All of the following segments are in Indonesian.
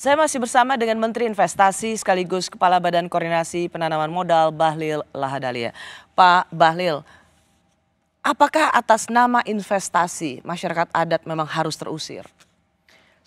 Saya masih bersama dengan Menteri Investasi sekaligus Kepala Badan Koordinasi Penanaman Modal Bahlil Lahadalia. Pak Bahlil, apakah atas nama investasi masyarakat adat memang harus terusir?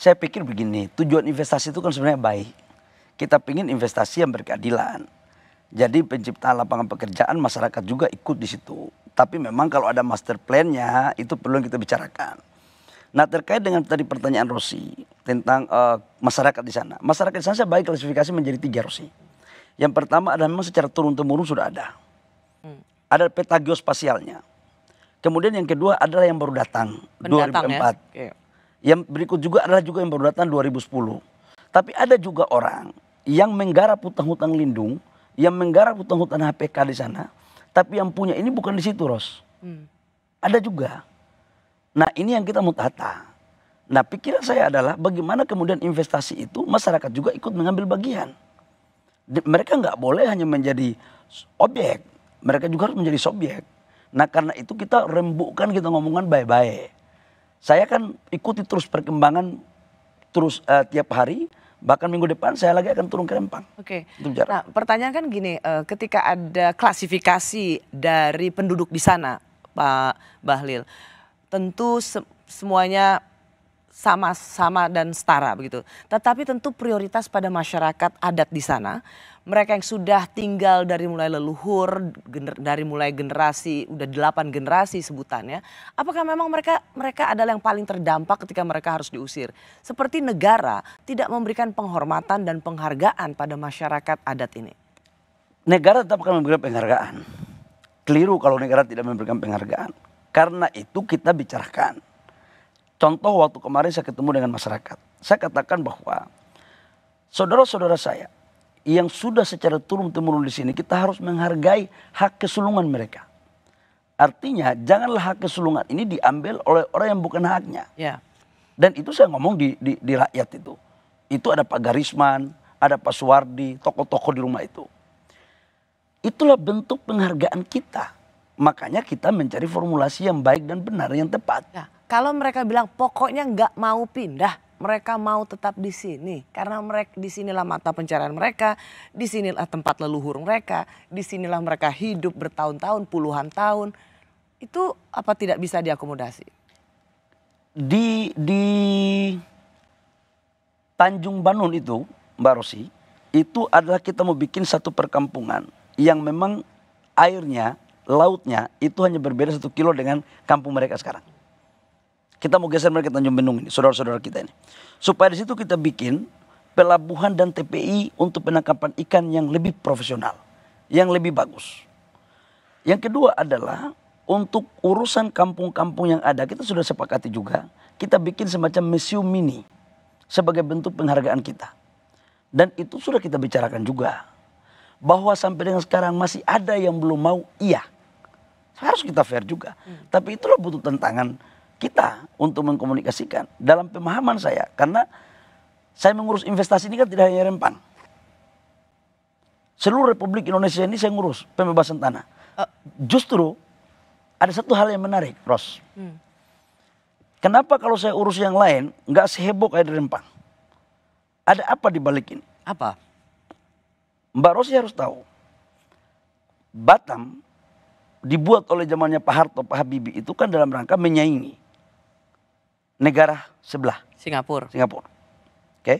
Saya pikir begini, tujuan investasi itu kan sebenarnya baik. Kita ingin investasi yang berkeadilan. Jadi penciptaan lapangan pekerjaan masyarakat juga ikut di situ. Tapi memang kalau ada master plan-nya itu perlu kita bicarakan. Nah terkait dengan tadi pertanyaan Rosi tentang uh, masyarakat di sana. Masyarakat di sana saya bagi klasifikasi menjadi tiga Rosi. Yang pertama adalah memang secara turun-temurun sudah ada. Hmm. Ada peta geospasialnya. Kemudian yang kedua adalah yang baru datang Pendatang 2004. Ya? Okay. Yang berikut juga adalah juga yang baru datang 2010. Tapi ada juga orang yang menggarap hutang-hutang lindung, yang menggarap hutang-hutang HPK di sana, tapi yang punya ini bukan di situ, Ros. Hmm. Ada juga. Nah ini yang kita mau tata. Nah pikiran saya adalah bagaimana kemudian investasi itu masyarakat juga ikut mengambil bagian. Mereka nggak boleh hanya menjadi objek, mereka juga harus menjadi subjek. Nah karena itu kita rembukkan kita ngomongan baik-baik. Saya kan ikuti terus perkembangan terus uh, tiap hari, bahkan minggu depan saya lagi akan turun ke Rempang. Oke. Nah pertanyaan kan gini, uh, ketika ada klasifikasi dari penduduk di sana, Pak Bahlil tentu se semuanya sama-sama dan setara begitu. Tetapi tentu prioritas pada masyarakat adat di sana, mereka yang sudah tinggal dari mulai leluhur, dari mulai generasi, udah delapan generasi sebutannya, apakah memang mereka mereka adalah yang paling terdampak ketika mereka harus diusir? Seperti negara tidak memberikan penghormatan dan penghargaan pada masyarakat adat ini. Negara tetap akan memberikan penghargaan. Keliru kalau negara tidak memberikan penghargaan karena itu kita bicarakan. Contoh waktu kemarin saya ketemu dengan masyarakat. Saya katakan bahwa saudara-saudara saya yang sudah secara turun-temurun di sini kita harus menghargai hak kesulungan mereka. Artinya janganlah hak kesulungan ini diambil oleh orang yang bukan haknya. Yeah. Dan itu saya ngomong di, di, di rakyat itu. Itu ada Pak Garisman, ada Pak Suwardi, tokoh-tokoh di rumah itu. Itulah bentuk penghargaan kita Makanya kita mencari formulasi yang baik dan benar, yang tepat. Nah, kalau mereka bilang pokoknya nggak mau pindah, mereka mau tetap di sini karena mereka di sinilah mata pencarian mereka, di sinilah tempat leluhur mereka, di sinilah mereka hidup bertahun-tahun, puluhan tahun. Itu apa tidak bisa diakomodasi? Di di Tanjung Banun itu, Mbak Rosi, itu adalah kita mau bikin satu perkampungan yang memang airnya lautnya itu hanya berbeda satu kilo dengan kampung mereka sekarang. Kita mau geser mereka Tanjung Benung ini, saudara-saudara kita ini. Supaya di situ kita bikin pelabuhan dan TPI untuk penangkapan ikan yang lebih profesional, yang lebih bagus. Yang kedua adalah untuk urusan kampung-kampung yang ada, kita sudah sepakati juga, kita bikin semacam museum mini sebagai bentuk penghargaan kita. Dan itu sudah kita bicarakan juga. Bahwa sampai dengan sekarang masih ada yang belum mau, iya harus kita fair juga. Hmm. Tapi itulah butuh tantangan kita untuk mengkomunikasikan dalam pemahaman saya karena saya mengurus investasi ini kan tidak hanya Rempang. Seluruh Republik Indonesia ini saya ngurus pembebasan tanah. Uh. Justru ada satu hal yang menarik, Ros. Hmm. Kenapa kalau saya urus yang lain nggak seheboh kayak di Rempang? Ada apa di balik ini? Apa? Mbak Rosi harus tahu. Batam dibuat oleh zamannya Pak Harto, Pak Habibie itu kan dalam rangka menyaingi negara sebelah. Singapura. Singapura. Oke. Okay?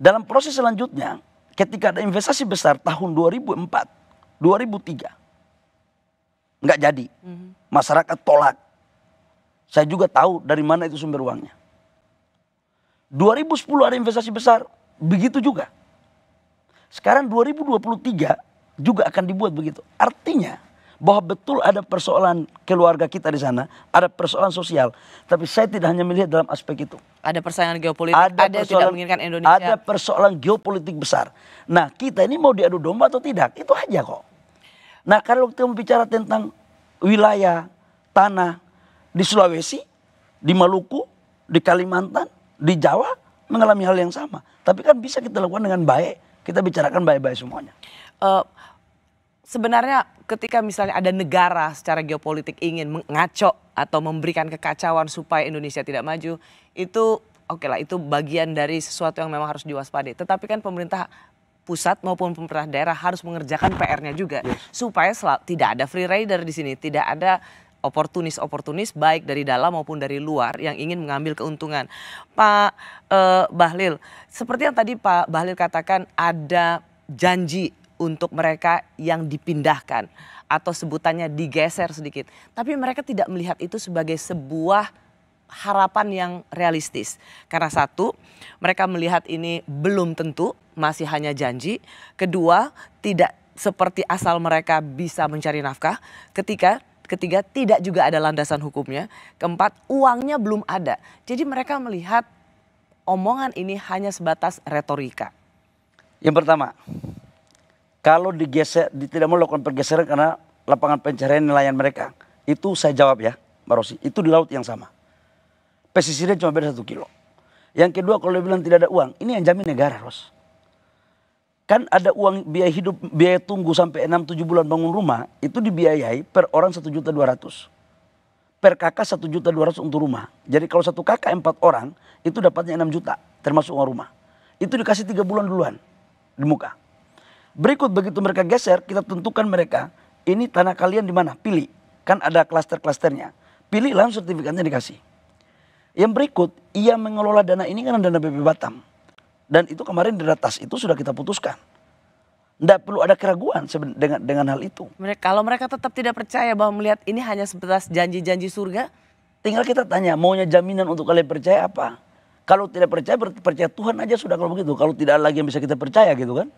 Dalam proses selanjutnya, ketika ada investasi besar tahun 2004, 2003, nggak jadi. Mhm. Masyarakat tolak. Saya juga tahu dari mana itu sumber uangnya. 2010 ada investasi besar, begitu juga. Sekarang 2023 juga akan dibuat begitu. Artinya bahwa betul ada persoalan keluarga kita di sana, ada persoalan sosial, tapi saya tidak hanya melihat dalam aspek itu. Ada persaingan geopolitik, ada, ada persoalan, tidak menginginkan Indonesia. Ada persoalan geopolitik besar. Nah, kita ini mau diadu domba atau tidak? Itu aja kok. Nah, kalau kita bicara tentang wilayah, tanah di Sulawesi, di Maluku, di Kalimantan, di Jawa mengalami hal yang sama. Tapi kan bisa kita lakukan dengan baik. Kita bicarakan baik-baik semuanya. Uh, sebenarnya ketika misalnya ada negara secara geopolitik ingin mengaco atau memberikan kekacauan supaya Indonesia tidak maju, itu oke lah itu bagian dari sesuatu yang memang harus diwaspadai. Tetapi kan pemerintah pusat maupun pemerintah daerah harus mengerjakan PR-nya juga yes. supaya tidak ada free rider di sini, tidak ada oportunis-oportunis baik dari dalam maupun dari luar yang ingin mengambil keuntungan. Pak eh, Bahlil, seperti yang tadi Pak Bahlil katakan ada janji untuk mereka yang dipindahkan atau sebutannya digeser sedikit. Tapi mereka tidak melihat itu sebagai sebuah harapan yang realistis. Karena satu, mereka melihat ini belum tentu, masih hanya janji. Kedua, tidak seperti asal mereka bisa mencari nafkah. Ketika Ketiga, tidak juga ada landasan hukumnya. Keempat, uangnya belum ada. Jadi mereka melihat omongan ini hanya sebatas retorika. Yang pertama, kalau digeser, tidak mau lakukan pergeseran karena lapangan pencarian nelayan mereka. Itu saya jawab ya, Mbak Rosi. Itu di laut yang sama. Pesisirnya cuma beda satu kilo. Yang kedua kalau dia bilang tidak ada uang, ini yang jamin negara, Ros. Kan ada uang biaya hidup, biaya tunggu sampai 6-7 bulan bangun rumah, itu dibiayai per orang 1 juta 200. Per kakak 1 juta 200 untuk rumah. Jadi kalau satu kakak 4 orang, itu dapatnya 6 juta, termasuk uang rumah. Itu dikasih 3 bulan duluan di muka. Berikut begitu mereka geser, kita tentukan mereka, ini tanah kalian di mana? Pilih. Kan ada klaster-klasternya. Pilih langsung sertifikatnya dikasih. Yang berikut, ia mengelola dana ini kan dana BP Batam dan itu kemarin di atas itu sudah kita putuskan. Tidak perlu ada keraguan dengan dengan hal itu. Kalau mereka tetap tidak percaya bahwa melihat ini hanya sebatas janji-janji surga, tinggal kita tanya maunya jaminan untuk kalian percaya apa? Kalau tidak percaya percaya Tuhan aja sudah kalau begitu. Kalau tidak ada lagi yang bisa kita percaya gitu kan?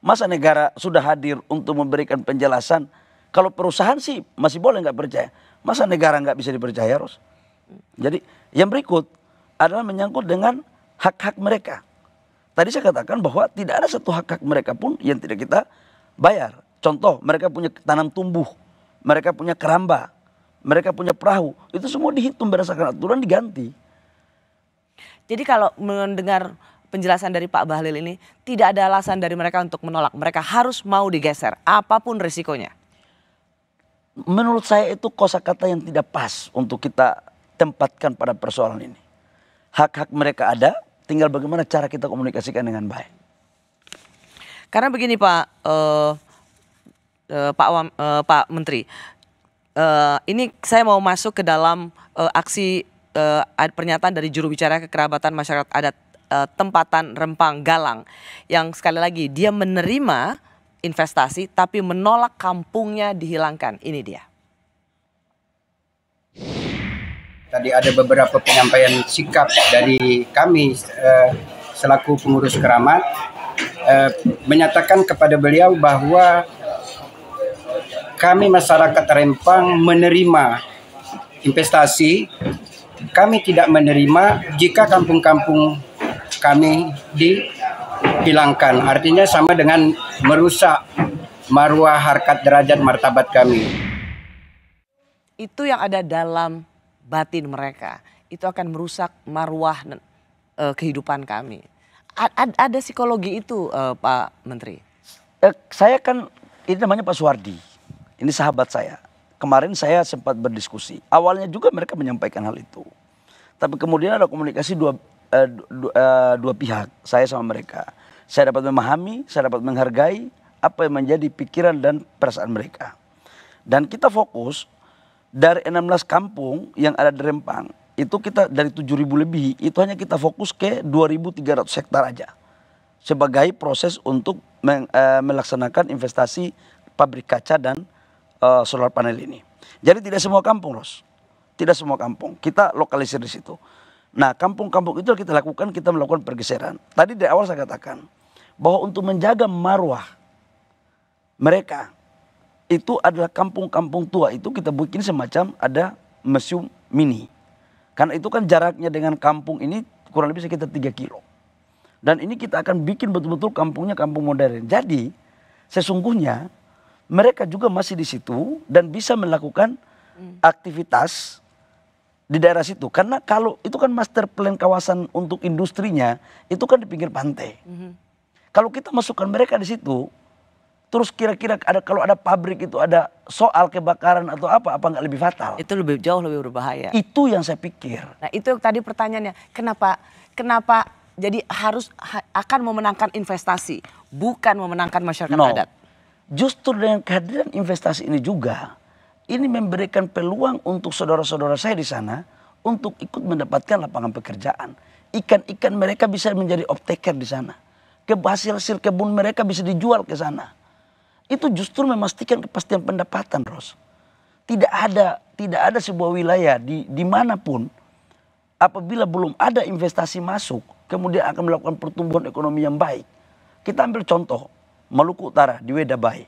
Masa negara sudah hadir untuk memberikan penjelasan? Kalau perusahaan sih masih boleh nggak percaya. Masa negara nggak bisa dipercaya, Ros? Jadi yang berikut adalah menyangkut dengan hak-hak mereka. Tadi saya katakan bahwa tidak ada satu hak-hak mereka pun yang tidak kita bayar. Contoh, mereka punya tanam tumbuh, mereka punya keramba, mereka punya perahu. Itu semua dihitung berdasarkan aturan diganti. Jadi kalau mendengar penjelasan dari Pak Bahlil ini, tidak ada alasan dari mereka untuk menolak. Mereka harus mau digeser, apa pun risikonya. Menurut saya itu kosakata yang tidak pas untuk kita tempatkan pada persoalan ini. Hak-hak mereka ada, Tinggal bagaimana cara kita komunikasikan dengan baik. Karena begini Pak uh, uh, Pak uh, Pak Menteri, uh, ini saya mau masuk ke dalam uh, aksi uh, pernyataan dari juru bicara kekerabatan masyarakat adat uh, tempatan Rempang Galang yang sekali lagi dia menerima investasi tapi menolak kampungnya dihilangkan. Ini dia. tadi ada beberapa penyampaian sikap dari kami uh, selaku pengurus keramat uh, menyatakan kepada beliau bahwa kami masyarakat Rempang menerima investasi kami tidak menerima jika kampung-kampung kami dihilangkan artinya sama dengan merusak marwah harkat derajat martabat kami itu yang ada dalam batin mereka itu akan merusak marwah uh, kehidupan kami. A ada psikologi itu uh, Pak Menteri? Eh, saya kan ini namanya Pak Suwardi. Ini sahabat saya. Kemarin saya sempat berdiskusi. Awalnya juga mereka menyampaikan hal itu. Tapi kemudian ada komunikasi dua, dua, uh, dua pihak, saya sama mereka. Saya dapat memahami, saya dapat menghargai apa yang menjadi pikiran dan perasaan mereka. Dan kita fokus dari 16 kampung yang ada di Rempang itu kita dari 7.000 lebih itu hanya kita fokus ke 2.300 hektar aja sebagai proses untuk meng, uh, melaksanakan investasi pabrik kaca dan uh, solar panel ini. Jadi tidak semua kampung, Ros. Tidak semua kampung. Kita lokalisir di situ. Nah, kampung-kampung itu kita lakukan, kita melakukan pergeseran. Tadi dari awal saya katakan bahwa untuk menjaga marwah mereka itu adalah kampung-kampung tua itu kita bikin semacam ada museum mini. Karena itu kan jaraknya dengan kampung ini kurang lebih sekitar 3 kilo. Dan ini kita akan bikin betul-betul kampungnya kampung modern. Jadi sesungguhnya mereka juga masih di situ dan bisa melakukan aktivitas di daerah situ. Karena kalau itu kan master plan kawasan untuk industrinya itu kan di pinggir pantai. Mm -hmm. Kalau kita masukkan mereka di situ, Terus kira-kira ada kalau ada pabrik itu ada soal kebakaran atau apa, apa nggak lebih fatal? Itu lebih jauh lebih berbahaya. Itu yang saya pikir. Nah itu tadi pertanyaannya, kenapa kenapa jadi harus ha, akan memenangkan investasi, bukan memenangkan masyarakat No. adat? Justru dengan kehadiran investasi ini juga, ini memberikan peluang untuk saudara-saudara saya di sana untuk ikut mendapatkan lapangan pekerjaan. Ikan-ikan mereka bisa menjadi off-taker di sana. Ke hasil-hasil kebun mereka bisa dijual ke sana. Itu justru memastikan kepastian pendapatan, Ros. Tidak ada tidak ada sebuah wilayah di di mana pun apabila belum ada investasi masuk, kemudian akan melakukan pertumbuhan ekonomi yang baik. Kita ambil contoh Maluku Utara di Wedabai.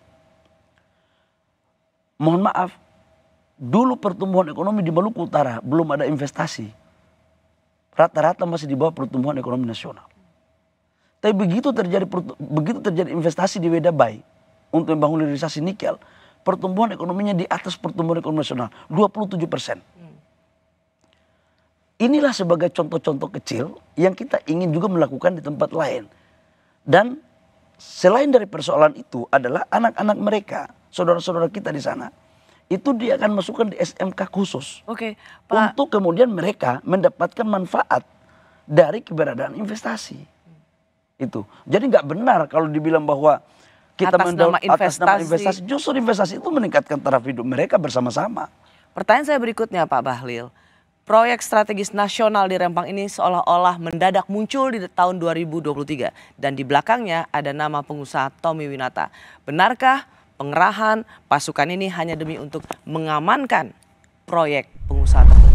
Mohon maaf, dulu pertumbuhan ekonomi di Maluku Utara belum ada investasi. Rata-rata masih di bawah pertumbuhan ekonomi nasional. Tapi begitu terjadi begitu terjadi investasi di Wedabai untuk membangun hilirisasi nikel, pertumbuhan ekonominya di atas pertumbuhan ekonomi nasional, 27 persen. Inilah sebagai contoh-contoh kecil yang kita ingin juga melakukan di tempat lain. Dan selain dari persoalan itu adalah anak-anak mereka, saudara-saudara kita di sana, itu dia akan masukkan di SMK khusus. Oke, Pak. Untuk kemudian mereka mendapatkan manfaat dari keberadaan investasi. Itu. Jadi nggak benar kalau dibilang bahwa kita Atas nama atas nama investasi. investasi. Justru investasi itu meningkatkan taraf hidup mereka bersama-sama. Pertanyaan saya berikutnya Pak Bahlil. Proyek strategis nasional di Rempang ini seolah-olah mendadak muncul di tahun 2023 dan di belakangnya ada nama pengusaha Tommy Winata. Benarkah pengerahan pasukan ini hanya demi untuk mengamankan proyek pengusaha tersebut?